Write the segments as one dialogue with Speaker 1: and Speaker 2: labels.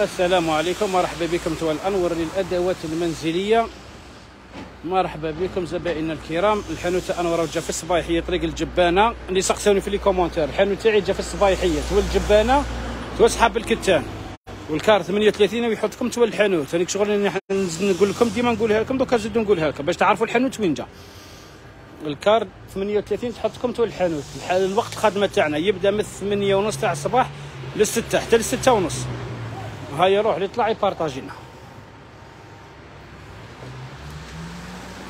Speaker 1: السلام عليكم. مرحبا بكم توا الأنور للأدوات المنزلية. مرحبا بكم زبائننا الكرام. الحانوت أنور جا في الصبايحيه طريق الجبانة. اللي سقسوني في les commentaires. الحانوت تاعي جا في الصبايحيه توا الجبانة توا صحاب الكتان. وال car 38 ويحط لكم توا الحانوت. هذيك شغل نزيد نقول لكم ديما نقولها لكم دوكا نزيد نقولها لكم باش تعرفوا الحانوت وين جا. ال car 38 تحط لكم تو الحانوت. الح- الوقت الخدمه تاعنا يبدأ من 8 ونص تاع الصباح للستة حتى للستة ونص. هيا روح اللي طلع يبارطاجينا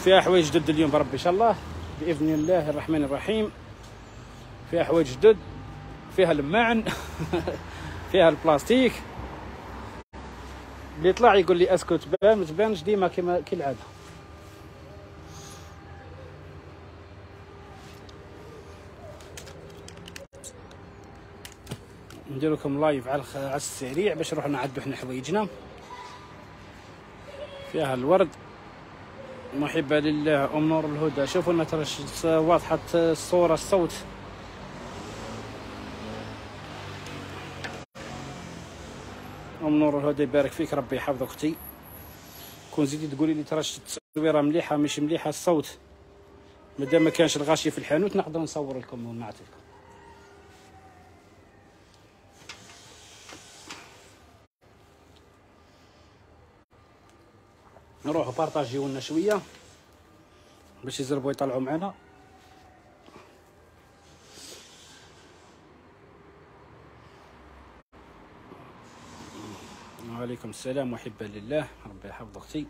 Speaker 1: فيها حوايج جدد اليوم بربي إن شاء الله. بإذن الله الرحمن الرحيم. فيها حوايج جدد. فيها الماعن فيها البلاستيك. اللي طلع يقول لي اسكو تبان ما تبانش ديما كما كالعاده ندير لكم لايف على السريع باش نروح إحنا حوايجنا. فيها الورد. محبة لله أم نور الهدى. شوفوا لنا ترى واضحة الصورة الصوت. أم نور الهدى يبارك فيك ربي يحفظك أختي. كون زيدي تقولي لي ترى التصويرة مليحة مش مليحة الصوت. مادام ما كانش الغاشي في الحانوت نقدر نصور لكم ونعطي لكم نروحوا بارطاجيو لنا شوية باش يزربوا يطلعوا معنا. وعليكم السلام محبا لله. ربي يحفظ أختي.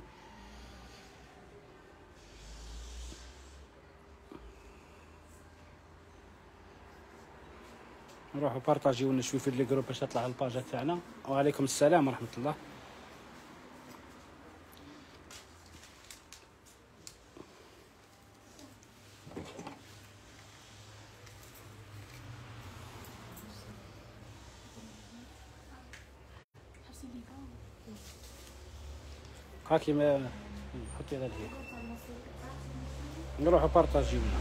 Speaker 1: نروحوا بارطاجيو لنا شوية في les groupes باش تطلع ال page تاعنا. وعليكم السلام ورحمة الله. هاكي ما حطي هذا هي نروحوا بارطاجيو لنا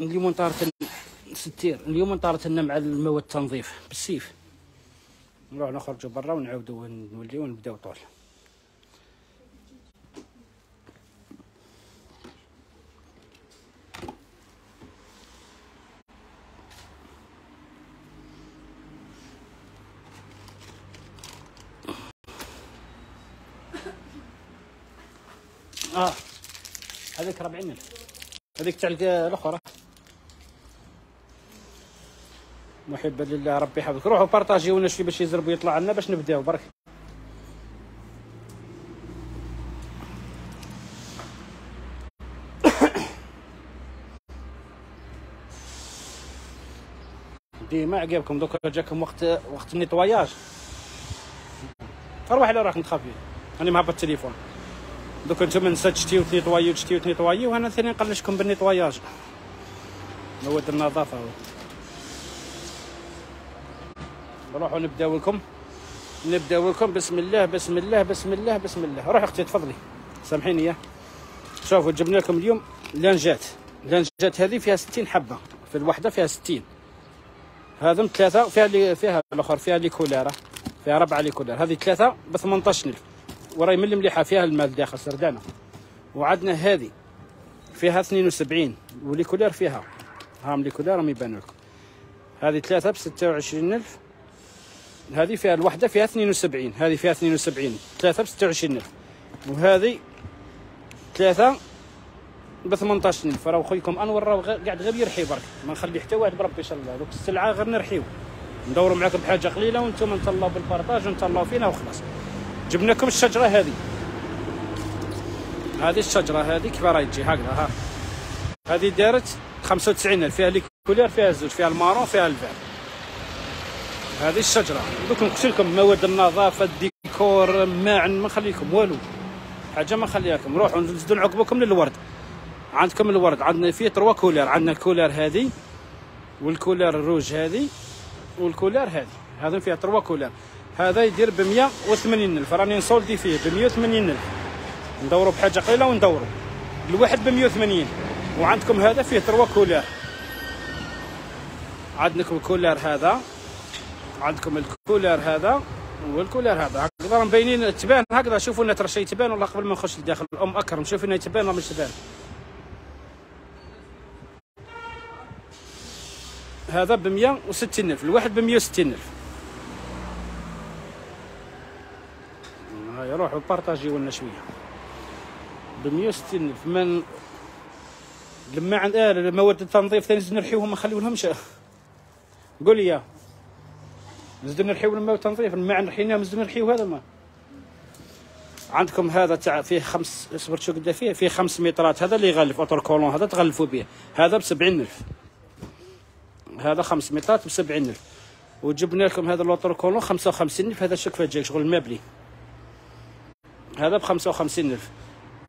Speaker 1: اليوم طارت ستير. اليوم طارت لنا مع المواد التنظيف بالسيف. نروح نخرجوا برا ونعاودوا نوليو ونبداو طول آه هذيك 40000 هذيك تاع الأخرى. محبة لله ربي يحفظك. روحوا بارطاجيو لنا شوية باش يزربوا يطلع لنا باش نبداو. برك. ديما عقابكم دوكا جاكم وقت وقت النيطواياج أروح على راك نتخافي راني مهبط التليفون. دوك أنتم نسات تشتيو تنيطوايو تشتيو تنيطوايو وأنا ثاني نقلشكم بالنيطواياج مواد النظافة هو. نروحوا نبداو لكم. نبداو لكم. بسم الله بسم الله بسم الله بسم الله. روح أختي تفضلي. سامحيني يا. شوفوا جبنا لكم اليوم لانجات. لانجات هذه فيها 60 حبة. في الوحدة فيها 60 هذم ثلاثة فيها اللي فيها الأخر فيها لي كولاره فيها ربعه لي كولار هذه ثلاثة ب 18000 وراي من المليحه فيها المال داخل سردانة. وعندنا هذه فيها 72 ولي كولار فيها. هام لي كولار راهم يبانوا لكم. هذه ثلاثة ب 26000 هذه فيها الوحدة فيها 72 هذه فيها 72 ثلاثة ب 26000 وهذه ثلاثة ب 18000 راه خويكم أنور راه غ- قاعد غير يرحي برك. ما نخلي حتى واحد بربي إن شاء الله. دوك السلعة غير نرحيو. ندوروا معاكم بحاجة قليلة وأنتم نطلعوا بال partage ونطلعوا فينا وخلاص. جبنا لكم الشجرة هذه. هذه الشجرة هذه كيف راهي تجي؟ هكذا ها. هذه دارت 95000 فيها les couleurs فيها الزوج فيها ال marron فيها ال vert. هذه الشجرة. دوك نقص لكم مواد النظافة الديكور ماعن ما نخليكم والو. حاجة ما نخليها لكم روحوا نزيدوا نعقبكم للورد. عندكم الورد. عندنا فيه trois couleurs. عندنا ال couleur هذه وال couleur ال rouge هذه وال couleur هذه. هذا فيها trois couleurs. هذا يدير ب 180 ألف. راني نسولدي فيه ب 180 ألف. ندوروا بحاجة قليلة وندوروا الواحد ب 180 وعندكم هذا فيه trois couleurs. عندكم ال couleur هذا. عندكم ال couleur هذا. وال couleur هذا. هكذا مبينين تبان. هكذا شوفوا لنا ترى شيء تبان والله قبل ما نخش لداخل ام أكرم. شوف لنا تبان ولا مش تبان. هذا ب 160 ألف. الواحد ب 160 ألف هاي روحوا بارطاجيو لنا شوية. ب 160 الف من لما عند آه مواد التنظيف ثاني زدنا نرحيوهم ما نخليولهمش قول لي زدنا نرحيو الماء التنظيف الماء نرحيناه زدنا نرحيو هذا الماء عندكم هذا تاع فيه خمس اصبر شو قد فيه؟ فيه خمس مترات. هذا اللي يغلف autocollant هذا تغلفوا به هذا ب 70000 هذا خمس مترات ب 70000 وجبنا لكم هذا ال autocollant 55000 هذا شكفة جاك شغل المبلي هذا ب 55000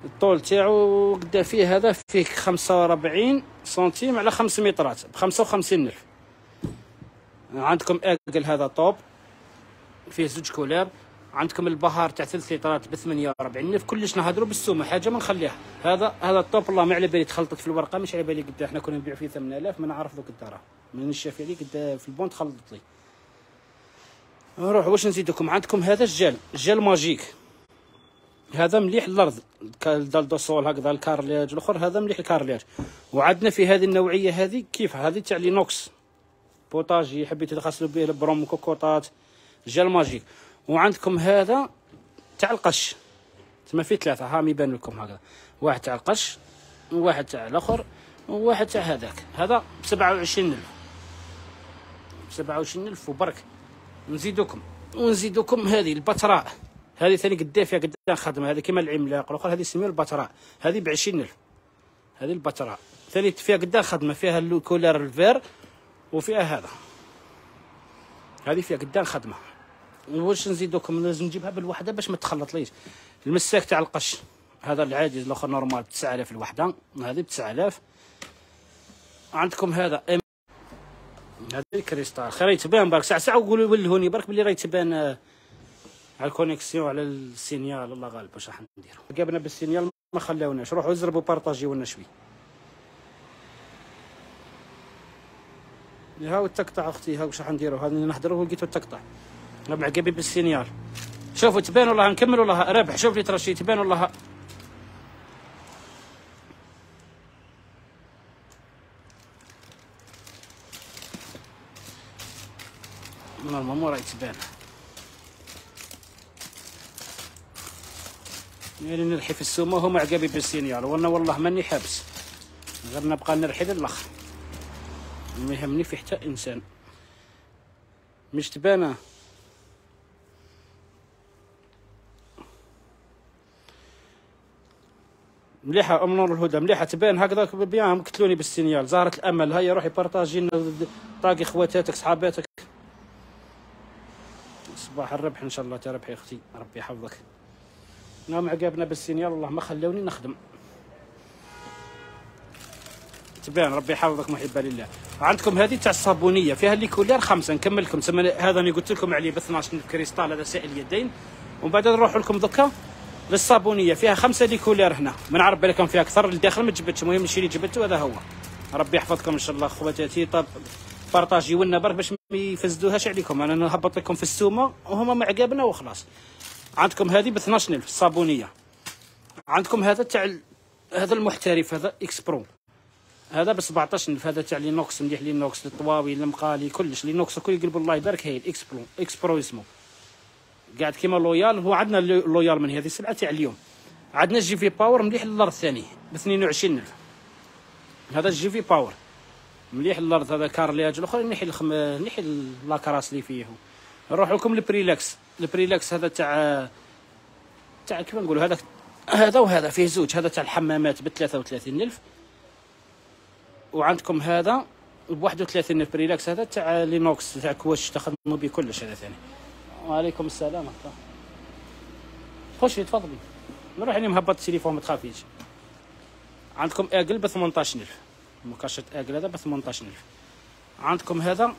Speaker 1: الطول تاعو قد فيه هذا فيه 45 سنتيم على 5 مترات ب 55000 عندكم اكل هذا طوب فيه زوج couleurs عندكم البهار تاع ثلاث لترات ب 48 ألف. كلش نهضروا بالسومة حاجة ما نخليها. هذا هذا الطوب والله ما على بالي تخلطت في الورقة مش على بالي قد إحنا كنا نبيع فيه 8000 ما نعرف دوك الدار من الشافعي لي قد في البون تخلطت لي. نروح واش نزيدكم؟ عندكم هذا الجل جل ماجيك. هذا مليح الأرض الدالدوسول هكذا الكارليج الأخر هذا مليح الكارليج وعندنا في هذه النوعية هذه كيف؟ هذه تاع لينوكس. بوطاجي حبيتو تغسلوا به البروم كوكوطات جل ماجيك. وعندكم هذا تاع القش. تما فيه ثلاثة ها يبان لكم هكذا. واحد تاع القش وواحد تاع الأخر وواحد تاع هذاك. هذا ب 27000 ب 27000 وبرك. نزيدوكم. ونزيدوكم هذه البتراء. هذه ثاني قد فيها قد خدمه هذه كيما العملاق الآخر هذه سميها البتراء. هذه ب 20000 هذه البتراء. ثاني فيها قد خدمه فيها الكولر الفير وفيها هذا. هذه فيها قدام خدمه واش نزيدوكم؟ لازم نجيبها بالوحدة باش ما تخلط ليش المساك تاع القش. هذا العادي الآخر normal 9000 الوحدة. هذه ب 9000 عندكم هذا. هذا الكريستال خير يتبان برك ساعه ساعة وقولوا ولهوني برك بلي راه يتبان آه، على ال connexion على ال signal الله غالب واش راح نديروا جابنا بال signal ما خلاوناش روحوا زربوا بارطاجيو لنا شوي. هاو تقطع أختي هاو واش راح نديروا هذا نحضروا لقيتو تقطع معقبين بال signal. شوفوا تبان والله نكمل والله ربح شوف لي ترى شي تبان والله normalement راهي تبان يعني نرحي في السومة وهما عقابي بال signal. وأنا والله ماني حابس غير نبقى نرحي للاخر ما يهمني في حتى إنسان. مش تبانة. مليحة أم نور الهدى. مليحة تبان. هكذا بيان قتلوني بالسينيال. زهرة الأمل. هيا روحي بارطاجي طاقي خواتاتك صحاباتك. صباح الربح إن شاء الله تربحي أختي. ربي يحفظك. نعم عقابنا بال signal. والله ما خلوني نخدم. تبان ربي يحفظك محبة لله. عندكم هذه تاع الصابونية فيها les couleurs خمسة. نكمل لكم هذا اللي قلت لكم عليه ب 12 كريستال هذا سائل يدين. ومن بعد نروح لكم دوكا للصابونية. فيها خمسة les couleurs هنا. ما نعرف بالكم فيها أكثر. الداخل ما جبتش. المهم الشيء اللي جبته هذا هو. ربي يحفظكم إن شاء الله. خواتاتي طب بارطاجيو لنا برك باش ما يفسدوهاش عليكم. أنا نهبط لكم في السومة وهما معقابنا وخلاص. عندكم هذه ب 12000 الصابونية. عندكم هذا تاع هذا المحترف هذا إكس برو. هذا ب 17 هذا تاع l'inox مليح l'inox الطواوي المقالي كلش. l'inox الكل يقلب الله يبارك هي الإكس برو إكس برو اسمه. قاعد كيما لويال هو عندنا لويال من هذه السلعة تاع اليوم. عندنا الجي في باور مليح للأرض الثاني ب 22000 هذا الجي في باور. مليح الأرض هذا carrelage الآخر نحي الخم نحي la crasse اللي فيه نروح لكم البريلاكس البريلاكس هذا تاع تاع كيف نقولوا؟ هذا هذا وهذا فيه زوج. هذا تاع الحمامات ب 33000 وعندكم هذا ب 31 بريلاكس هذا تاع l'inox تاع كواش تخدموا به كلش هذا ثاني. وعليكم السلام خشي تفضلي. نروح اني مهبط التليفون ما تخافيش عندكم أجل ب 18000 مكاشة أجل هذا ب 18000 عندكم هذا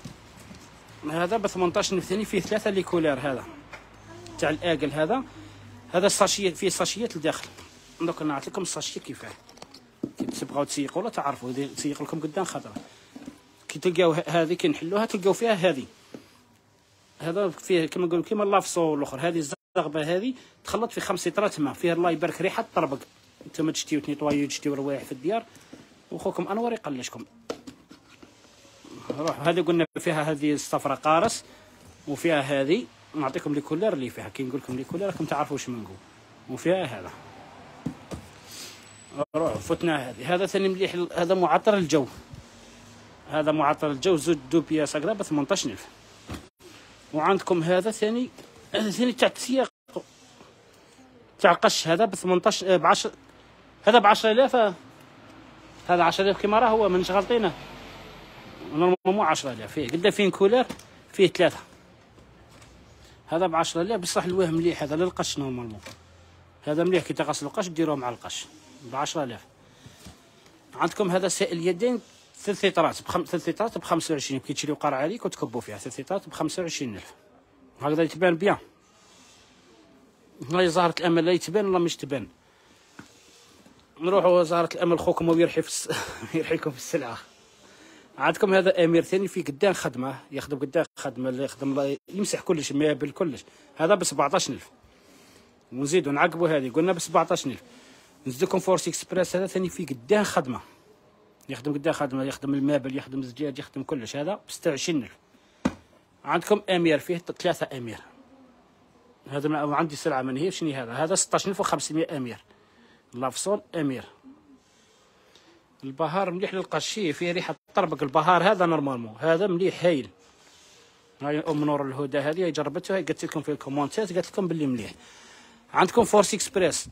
Speaker 1: هذا ب 18000 ثاني فيه ثلاثة les couleurs هذا تاع الاجل هذا. هذا الساشيات فيه ساشيات لداخل دوك نعطيكم لكم الساشية كيفاه. كي تبغاو تسيقوا ولا تعرفوا تسيق لكم قدام خطره كي تلقاو هذه كي نحلوها تلقاو فيها هذه. هذا فيه كما نقولوا كيما لافصو الأخر. هذه الزغبة هذه تخلط في خمس لترات ماء فيها الله يبارك ريحة طربق أنتم تشتيو تنيطوايو تشتيو روايح في الديار. وخوكم أنور يقلشكم. روح. هذه قلنا فيها هذه الصفرة قارص وفيها هذه. نعطيكم لي كولر اللي فيها. كي نقول لكم لي كولر راكم تعرفوا واش نقول وفيها هذا. روح فتنا هذه. هذا ثاني مليح هذا معطر الجو. هذا معطر الجو. زوج دوبيا ساقرا ب 18000 وعندكم هذا ثاني. هذا ثاني تاع السياق تاع قش هذا ب 18 ب 10 هذا ب 10000 هذا 10000 كيما راه هو مانيش غالطينه normalement 10000 فيه قد فين couleur؟ فيه ثلاثة. هذا ب 10000 بصح الواه مليح هذا للقش normalement. هذا مليح كي تغسلوا القش ديروه مع القش. ب 10000 عندكم هذا سائل يدين ثلاث لترات بخم... ثلاث لترات ب 25 كي تشريو قرعه عليك وتكبوا فيها. ثلاث لترات ب 25000 هكذا يتبان بيان. هاي زهرة الأمل. لا يتبان ولا مش تبان. نروحوا زهرة الأمل خوكم ويرحي في الس... يرحيكم في السلعة. عندكم هذا أمير ثاني في قدام خدمة يخدم قدام خدمة اللي يخدم يمسح كلش meubles كلش هذا ب 17000 ونزيدوا نعقبوا هذه قلنا ب 17000 نزيدكم Force Express هذا ثاني في قدام خدمة. يخدم قدام خدمة يخدم ال meubles يخدم الزجاج يخدم كلش. هذا ب 26000 عندكم أمير فيه ثلاثة أمير. هذا عندي سلعة من هي شنو هذا؟ هذا 16500 أمير. لافصول أمير. البهار مليح للقشي فيه ريحة طربق البهار هذا normalement هذا مليح هايل. هاي أم نور الهدى هذه جربتها قلت لكم في الكومونتات قالت لكم باللي مليح. عندكم Force Express.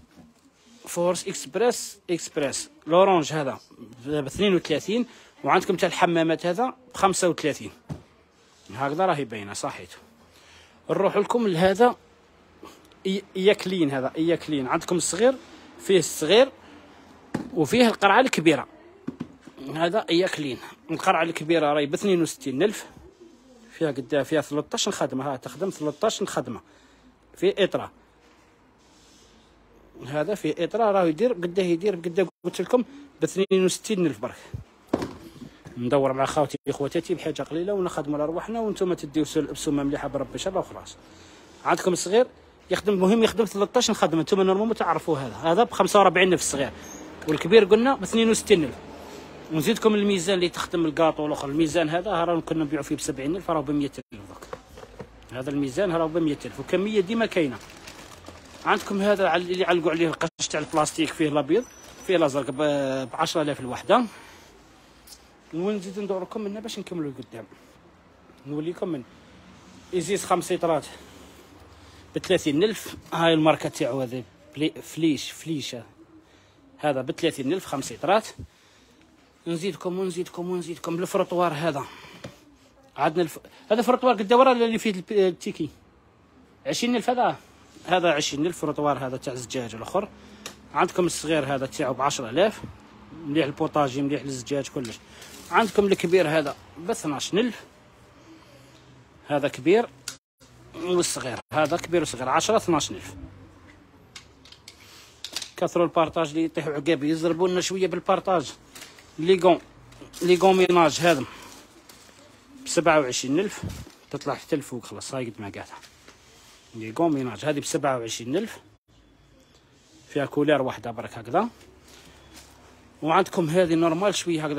Speaker 1: Force Express Express. l'orange هذا ب 32 وعندكم تاع الحمامات هذا ب 35 هكذا راهي باينة صحيت. نروح لكم لهذا إيا كلين هذا إيا كلين عندكم الصغير فيه الصغير وفيه القرعة الكبيرة. هذا إيا كلين القرعة الكبيرة راهي ب 62 ألف. فيها قد فيها 13 خدمة ها تخدم 13 خدمة في إطرة. هذا في إطرة راه يدير قداه يدير قداه قلت لكم ب 62 ألف برك. ندور مع خاوتي اخواتاتي بحاجة قليلة ونخدموا على رواحنا وأنتم تديو بسومة مليحة بربي إن وخلاص. عندكم الصغير يخدم مهم يخدم 13 خدمه أنتم normalement تعرفوا هذا. هذا ب 45 ألف الصغير والكبير قلنا ب 62 ألف. ونزيدكم الميزان اللي تخدم الكاطو الأخر. الميزان هذا راه كنا نبيعوا فيه ب 70 ألف راه ب 100 ألف دوك. هذا الميزان راه ب 100 ألف وكمية ديما كاينة. عندكم هذا اللي علقوا عليه القش تاع البلاستيك فيه الأبيض فيه الأزرق ب 10000 الوحدة. ونزيد ندوركم منها باش نكملوا لقدام نوليكم من إزيز خمس لترات ب 30000 هاي الماركة تاعو هذا فليش فليشة. هذا ب 30000 خمس لترات نزيدكم ونزيدكم ونزيدكم الفروطوار هذا. عندنا الف... هذا فروطوار قد ورا اللي فيه التيكي. 20000 هذا. هذا 20000 فروطوار هذا تاع الزجاج الأخر. عندكم الصغير هذا تاعو ب 10000 مليح البوطاجي مليح للزجاج كلش. عندكم الكبير هذا ب 12000 هذا كبير والصغير. هذا كبير وصغير 10 12000 كثروا البارطاج اللي يطيحوا عقابي يزربوا لنا شوية بالبارطاج. les gants les gants ménage هذا ب 27000 تطلع حتى الفوق خلاص هاي قد ما قاعدة les gants ménage هذه ب 27000 فيها couleur واحدة برك هكذا. وعندكم هذه normal شوية هكذا.